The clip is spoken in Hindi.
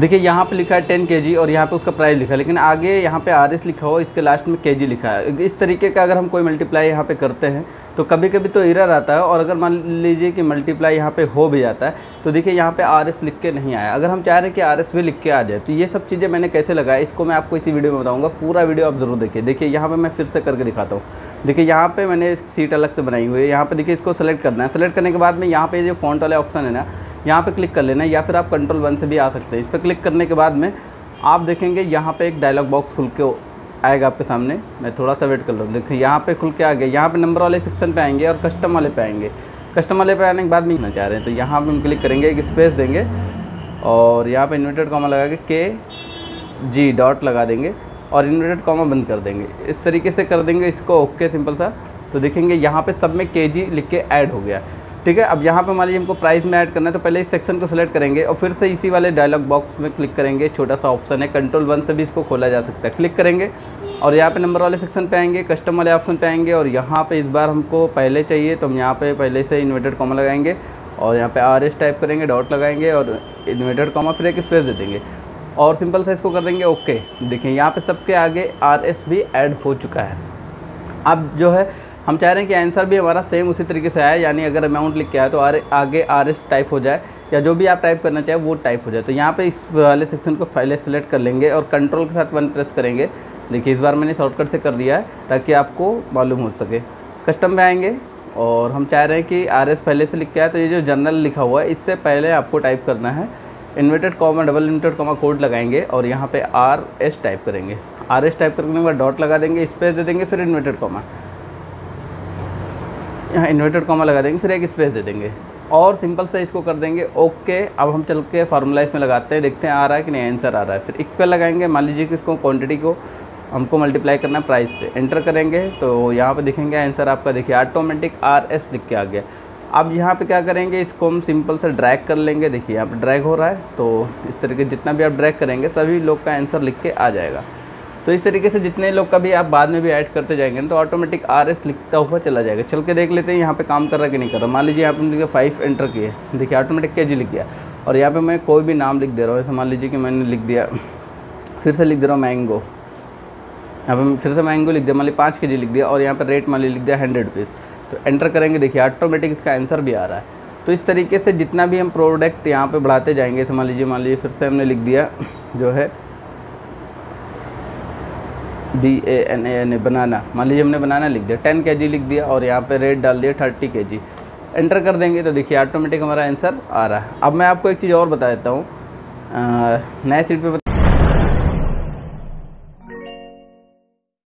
देखिए यहाँ पे लिखा है टेन के और यहाँ पे उसका प्राइस लिखा है लेकिन आगे यहाँ पे आर लिखा हुआ इसके लास्ट में के लिखा है इस तरीके का अगर हम कोई मल्टीप्लाई यहाँ पे करते हैं तो कभी कभी तो इरर आता है और अगर मान लीजिए कि मल्टीप्लाई यहाँ पे हो भी जाता है तो देखिए यहाँ पे आर लिख के नहीं आया अगर हम चाह रहे हैं कि आर भी लिख के आ जाए तो ये सब चीज़ें मैंने कैसे लगाया इसको मैं आपको इसी वीडियो में बताऊँगा पूरा वीडियो आप ज़रूर देखिए देखिए यहाँ पर मैं फिर से करके दिखाता हूँ देखिए यहाँ पर मैंने सीट अलग से बनाई हुई है यहाँ पर देखिए इसको सेलेक्ट करना है सेलेक्ट करने के बाद में यहाँ पर जो फ़ॉन्ट वाले ऑप्शन है ना यहाँ पे क्लिक कर लेना या फिर आप कंट्रोल वन से भी आ सकते हैं। इस पर क्लिक करने के बाद में आप देखेंगे यहाँ पे एक डायलॉग बॉक्स खुल के आएगा आपके सामने। मैं थोड़ा सा वेट कर लूँ। देखिए, यहाँ पे खुल के आ गया। यहाँ पे नंबर वाले सेक्शन पे आएँगे और कस्टम वाले पे आएँगे। कस्टम वाले पे आने के बाद में चाह रहे हैं तो यहाँ पर हम क्लिक करेंगे, एक स्पेस देंगे और यहाँ पर इन्वर्टेड कॉमा लगा के के जी डॉट लगा देंगे और इन्वर्टेड कॉमा बंद कर देंगे। इस तरीके से कर देंगे इसको ओके सिंपल सा। तो देखेंगे, यहाँ पे सब में के जी लिख के ऐड हो गया। ठीक है, अब यहाँ पे मान लीजिए हमको प्राइस में ऐड करना है तो पहले इस सेक्शन को सिलेक्ट करेंगे और फिर से इसी वाले डायलॉग बॉक्स में क्लिक करेंगे। छोटा सा ऑप्शन है कंट्रोल वन से भी इसको खोला जा सकता है। क्लिक करेंगे और यहाँ पे नंबर वाले सेक्शन पे आएँगे कस्टम वाले ऑप्शन पे आएँगे और यहाँ पे इस बार हमको पहले चाहिए तो हम यहाँ पे पहले से इन्वर्टेड कॉमा लगाएँगे और यहाँ पे आर एस टाइप करेंगे डॉट लगाएँगे और इन्वर्टेड कॉमा फिर एक स्पेस दे देंगे। और सिंपल सा इसको कर देंगे ओके देखिए, यहाँ पे सबके आगे आर एस भी ऐड हो चुका है। अब जो है हम चाह रहे हैं कि आंसर भी हमारा सेम उसी तरीके से आए, यानी अगर अमाउंट लिख के आए तो आर, आगे आर एस टाइप हो जाए, या जो भी आप टाइप करना चाहें वो टाइप हो जाए। तो यहाँ पे इस वाले सेक्शन को पहले सेलेक्ट कर लेंगे और कंट्रोल के साथ वन प्रेस करेंगे। देखिए, इस बार मैंने शॉर्टकट से कर दिया है, ताकि आपको मालूम हो सके। कस्टम में आएँगे और हम चाह रहे हैं कि आर एस पहले से लिख के आए तो ये जो जनरल लिखा हुआ है, इससे पहले आपको टाइप करना है। Inverted comma double inverted comma code लगाएँगे और यहाँ पे आर एस टाइप करेंगे। आर एस टाइप करने के बाद डॉट लगा देंगे स्पेस दे देंगे, फिर इन्वर्टेड कॉमा यहाँ इन्वर्टेड कॉमा लगा देंगे, फिर एक स्पेस दे देंगे। और सिंपल से इसको कर देंगे ओके अब हम चल के फार्मूला इसमें लगाते हैं, देखते हैं आ रहा है कि नहीं आंसर आ रहा है। फिर इक्वल लगाएँगे, मान लीजिए कि इसको क्वांटिटी को हमको मल्टीप्लाई करना है प्राइस से। एंटर करेंगे तो यहाँ पे देखेंगे आंसर आपका, देखिए ऑटोमेटिक आर एस लिख के आ गया। अब यहाँ पे क्या करेंगे, इसको हम सिंपल से ड्रैग कर लेंगे। देखिए, यहाँ पर ड्रैग हो रहा है तो इस तरीके जितना भी आप ड्रैग करेंगे, सभी लोग का आंसर लिख के आ जाएगा। तो इस तरीके से जितने लोग का भी आप बाद में भी ऐड करते जाएँगे ना तो ऑटोमेटिक आर एस लिखता हुआ चला जाएगा। चल के देख लेते हैं यहाँ पे काम कर रहा कि नहीं कर रहा। मान लीजिए यहाँ पे देखिए फाइव एंटर किए, देखिए ऑटोमेटिक के जी लिख गया और यहाँ पे मैं कोई भी नाम लिख दे रहा हूँ, जैसे मान लीजिए कि मैंने लिख दिया, फिर से लिख दे रहा हूँ मैंगो यहाँ पर फिर से मैंगो लिख दिया, मान लीजिए पाँच के जी लिख दिया और यहाँ पर रेट मान लीजिए लिख दिया हंड्रेड रुपीज़ तो एंटर करेंगे, देखिए ऑटोमेटिक इसका आंसर भी आ रहा है। तो इस तरीके से जितना भी हम प्रोडक्ट यहाँ पे बढ़ाते जाएँगे, जैसे मान लीजिए मान लीजिए फिर से हमने लिख दिया जो है B A N A N A banana मान लीजिए हमने बनाना लिख दिया टेन के जी लिख दिया और यहाँ पे रेट डाल दिया थर्टी के जी एंटर कर देंगे तो देखिए ऑटोमेटिक हमारा आंसर आ रहा है। अब मैं आपको एक चीज़ और बता देता हूँ। नए सीट पे